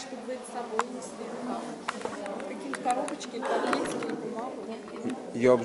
чтобы вы с собой несли? Какие-то коробочки, таблетки, бумагу? Я